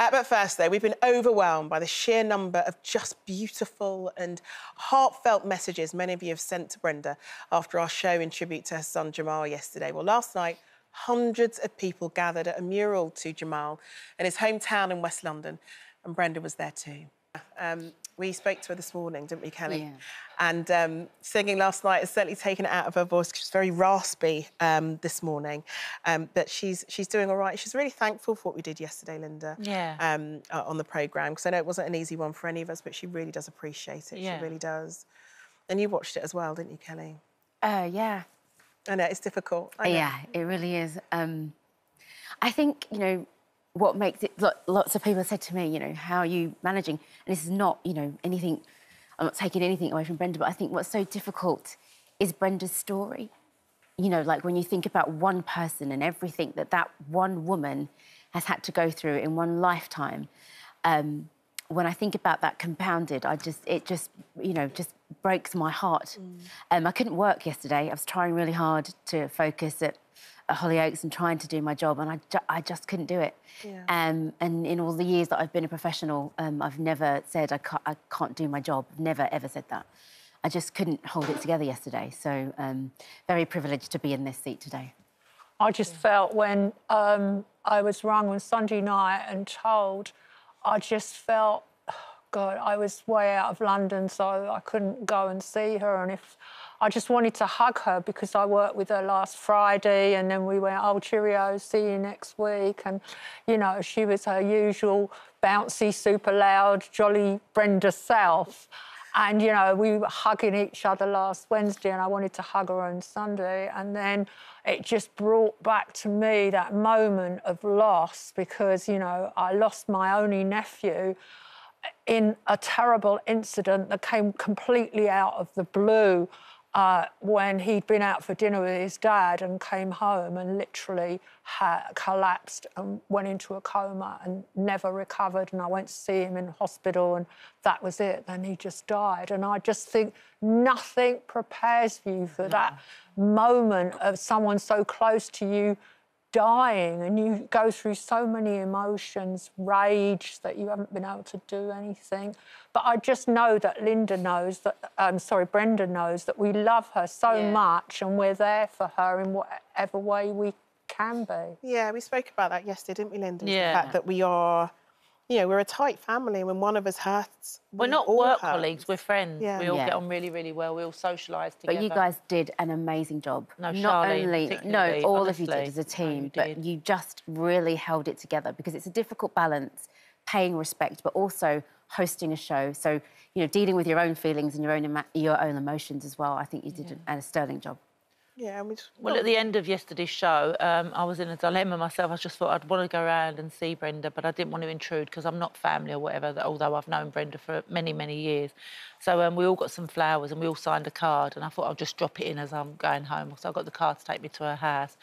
Uh, but first, though, we've been overwhelmed by the sheer number of just beautiful and heartfelt messages many of you have sent to Brenda after our show in tribute to her son Jamal yesterday. Well, last night, hundreds of people gathered at a mural to Jamal in his hometown in West London, and Brenda was there too. Um, we spoke to her this morning, didn't we, Kelle? Yeah. And um, singing last night has certainly taken it out of her voice. She's very raspy um, this morning, um, but she's she's doing all right. She's really thankful for what we did yesterday, Linda. Yeah. Um, uh, on the program because I know it wasn't an easy one for any of us, but she really does appreciate it. Yeah. She really does. And you watched it as well, didn't you, Kelle? Uh, yeah. I know it's difficult. Know. Yeah, it really is. Um, I think, you know, what makes it, lots of people said to me, you know, how are you managing? And this is not, you know, anything, I'm not taking anything away from Brenda, but I think what's so difficult is Brenda's story. You know, like when you think about one person and everything that that one woman has had to go through in one lifetime. Um, when I think about that compounded, I just, it just, you know, just breaks my heart. Um, I couldn't work yesterday. I was trying really hard to focus at Hollyoaks and trying to do my job, and I, ju- I just couldn't do it. Yeah. Um, and in all the years that I've been a professional, um, I've never said I can't, I can't do my job. Never, ever said that. I just couldn't hold it together yesterday. So, um, very privileged to be in this seat today. I just felt when um, I was rung on Sunday night and told, I just felt, God, I was way out of London, so I couldn't go and see her. And if I just wanted to hug her because I worked with her last Friday, and then we went, oh, cheerio, see you next week. And, you know, she was her usual bouncy, super loud, jolly Brenda self. And, you know, we were hugging each other last Wednesday, and I wanted to hug her on Sunday. And then it just brought back to me that moment of loss because, you know, I lost my only nephew in a terrible incident that came completely out of the blue uh, when he'd been out for dinner with his dad and came home and literally collapsed and went into a coma and never recovered. And I went to see him in hospital, and that was it. Then he just died. And I just think nothing prepares you for that moment of someone so close to you dying and you go through so many emotions, rage that you haven't been able to do anything. But I just know that Linda knows that, I'm sorry, Brenda knows that we love her so Yeah. much and we're there for her in whatever way we can be. Yeah, we spoke about that yesterday, didn't we, Linda? The Yeah. fact that we are, you know, we're a tight family. When one of us hurts, We're we not all work hurt. colleagues, we're friends. Yeah. We all Yeah. get on really, really well. We all socialise together. But you guys did an amazing job. No, Not Charlene only, no, particularly, all of you did as a team, No, you but you just really held it together because it's a difficult balance, paying respect, but also hosting a show. So, you know, dealing with your own feelings and your own your own emotions as well. I think you did a, a sterling job. Yeah, and we just, Well, at the end of yesterday's show, um, I was in a dilemma myself. I just thought I'd want to go around and see Brenda, but I didn't want to intrude because I'm not family or whatever, although I've known Brenda for many, many years. So um, we all got some flowers and we all signed a card, and I thought I'll just drop it in as I'm going home. So I got the card to take me to her house.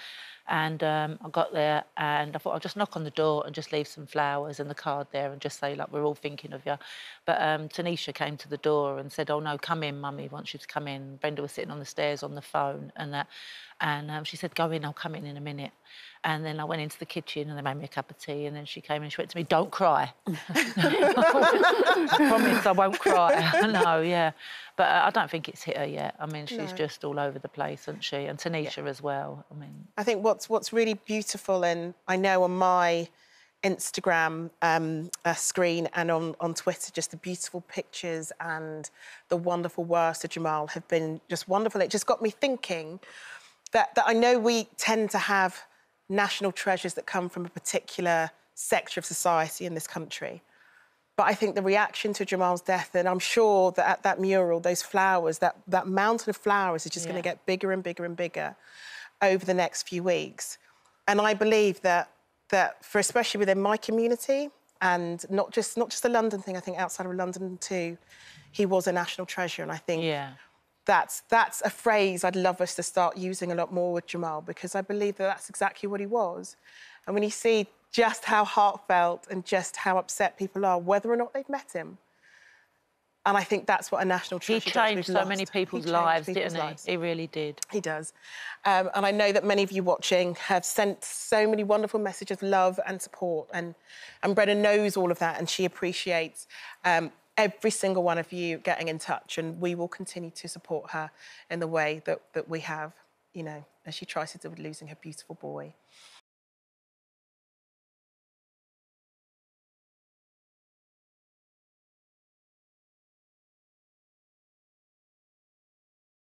And um, I got there and I thought I'll just knock on the door and just leave some flowers and the card there and just say, like, we're all thinking of you. But um, Tanisha came to the door and said, oh, no, come in, mummy, wants you to come in. Brenda was sitting on the stairs on the phone and that. And um, she said, go in, I'll come in in a minute. And then I went into the kitchen and they made me a cup of tea. And then she came and she went to me, don't cry. I promise I won't cry. no, yeah. But uh, I don't think it's hit her yet. I mean, she's No. just all over the place, isn't she? And Tanisha as well. I mean, I think what's what's really beautiful, and I know on my Instagram um, uh, screen and on, on Twitter, just the beautiful pictures and the wonderful words of Jamal have been just wonderful. It just got me thinking that, that I know we tend to have national treasures that come from a particular sector of society in this country. But I think the reaction to Jamal's death, and I'm sure that at that mural, those flowers, that, that mountain of flowers is just going to get bigger and bigger and bigger over the next few weeks. And I believe that that for especially within my community and not just not just the London thing, I think outside of London too, he was a national treasure. And I think yeah. That's that's a phrase I'd love us to start using a lot more with Jamal because I believe that that's exactly what he was. And when you see just how heartfelt and just how upset people are, whether or not they've met him, And I think that's what a national treasure does. changed so lost- many people's lives, people's didn't he? lives. He really did. He does. Um, and I know that many of you watching have sent so many wonderful messages of love and support. And, and Brenda knows all of that and she appreciates um, every single one of you getting in touch. And we will continue to support her in the way that, that we have, you know, as she tries to deal with losing her beautiful boy.